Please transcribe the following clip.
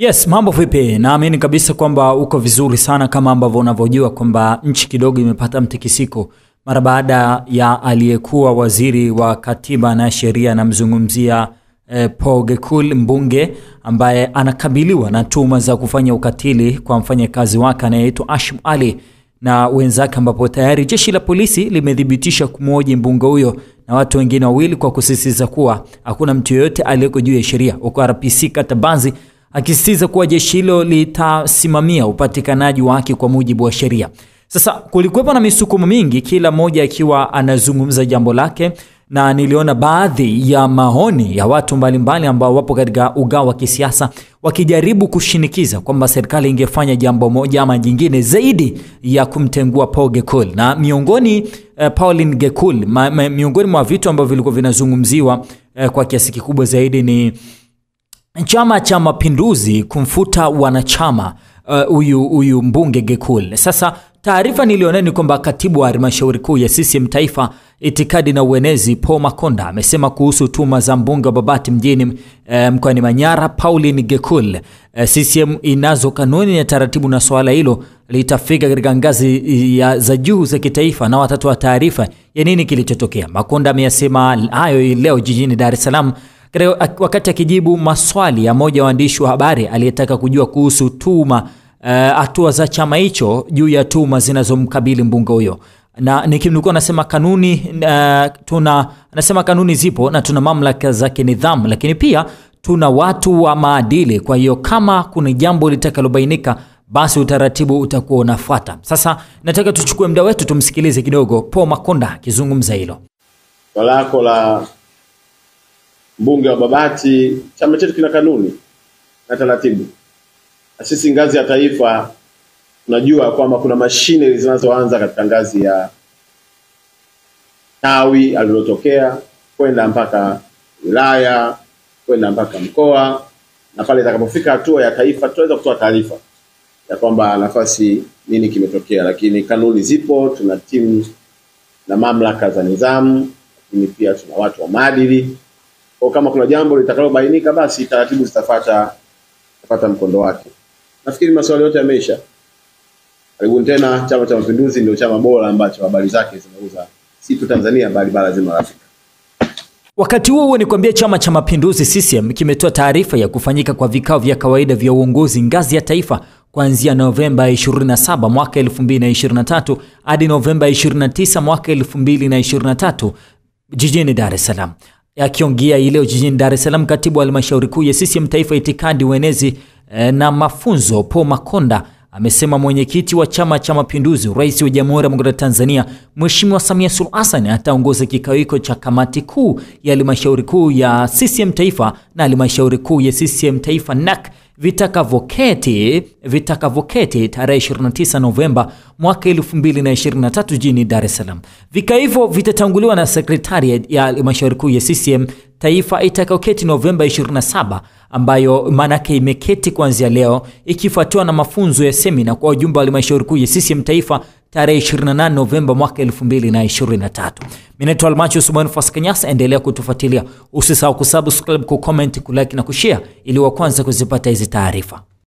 Yes, mambo vipi? Naamini kabisa kwamba uko vizuri sana kama ambavyo unavyojua kwamba nchi kidogo imepata mtikisiko mara baada ya aliyekuwa waziri wa katiba na sheria anamzungumzia eh, Paul Gekul mbunge ambaye anakabiliwa na tuhuma za kufanya ukatili kwa mfanyakazi wake anayeitwa Ashim Ali na wenzake, ambapo tayari jeshi la polisi limethibitisha kumhoji mbunge huyo na watu wengine wawili kwa kusisitiza kuwa hakuna mtu yeyote aliyeko juu ya sheria, huko RPC Katabanzi akisisitiza kuwa jeshi hilo litasimamia upatikanaji wa haki kwa mujibu wa sheria. Sasa kulikuwepo na misukumo mingi, kila mmoja akiwa anazungumza jambo lake, na niliona baadhi ya maoni ya watu mbalimbali ambao wapo katika ugao wa kisiasa wakijaribu kushinikiza kwamba serikali ingefanya jambo moja ama jingine zaidi ya kumtengua Paul Gekul, na miongoni eh, Pauline Gekul ma, ma, miongoni mwa vitu ambavyo vilikuwa vinazungumziwa eh, kwa kiasi kikubwa zaidi ni Chama cha Mapinduzi kumfuta wanachama huyu uh, huyu mbunge Gekul. Sasa taarifa nilionea ni kwamba katibu wa halmashauri kuu ya CCM taifa itikadi na uenezi Paul Makonda amesema kuhusu tuma za mbunge wa Babati mjini eh, mkoani Manyara Pauline Gekul. Eh, CCM inazo kanuni na taratibu na swala hilo litafika katika ngazi ya za juu za kitaifa na watatoa taarifa ya nini kilichotokea. Makonda ameyasema hayo leo jijini Dar es Salaam wakati akijibu maswali ya moja wa waandishi wa habari aliyetaka kujua kuhusu tuma hatua uh, za chama hicho juu ya tuma zinazomkabili mbunge huyo, na nikimnukuu anasema kanuni uh, tuna anasema kanuni zipo na tuna mamlaka za kinidhamu, lakini pia tuna watu wa maadili. Kwa hiyo kama kuna jambo litakalobainika, basi utaratibu utakuwa unafuata. Sasa nataka tuchukue muda wetu tumsikilize kidogo Paul Makonda akizungumza hilo swala lako la mbunge wa Babati, chama chetu kina kanuni na taratibu, na sisi ngazi ya taifa tunajua kwamba kuna mashine zinazoanza katika ngazi ya tawi alilotokea kwenda mpaka wilaya kwenda mpaka mkoa, na pale itakapofika hatua ya taifa tutaweza kutoa taarifa ya kwamba nafasi nini kimetokea, lakini kanuni zipo, tuna timu na mamlaka za nidhamu, lakini pia tuna watu wa maadili kwa kama kuna jambo litakalobainika basi taratibu zitafuata zitapata mkondo wake. Nafikiri maswali yote yameisha. Karibuni tena. Chama cha Mapinduzi ndio chama bora ambacho habari zake zinauza si tu Tanzania bali bara zima la Afrika. Wakati huo huo ni kuambia Chama cha Mapinduzi CCM kimetoa taarifa ya kufanyika kwa vikao vya kawaida vya uongozi ngazi ya taifa kuanzia Novemba 27 mwaka 2023 hadi Novemba 29 mwaka 2023 jijini Dar es Salaam. Akiongea leo jijini Dar es Salaam, katibu wa halmashauri kuu ya CCM taifa itikadi, uenezi e, na mafunzo. Paul Makonda amesema mwenyekiti wa Chama cha Mapinduzi, rais wa Jamhuri ya Muungano wa Tanzania Mheshimiwa Samia Suluhu Hassan ataongoza kikao hicho cha kamati kuu ya halmashauri kuu ya CCM taifa na halmashauri kuu ya CCM taifa NAC vitakavoketi vitakavoketi tarehe 29 Novemba mwaka 2023 jijini Dar es Salaam. Vikao hivyo vitatanguliwa na sekretari ya halmashauri kuu ya CCM taifa itakayoketi Novemba 27 ambayo maanake imeketi kuanzia leo, ikifuatiwa na mafunzo ya semina kwa wajumbe wa halmashauri kuu ya CCM taifa tarehe 28 Novemba mwaka 2023. Mimi naitwa Almachus Bonifas Kanyasa, endelea kutufuatilia. Usisahau kusubscribe, kucomment, kulike na kushare ili wa kwanza kuzipata hizi taarifa.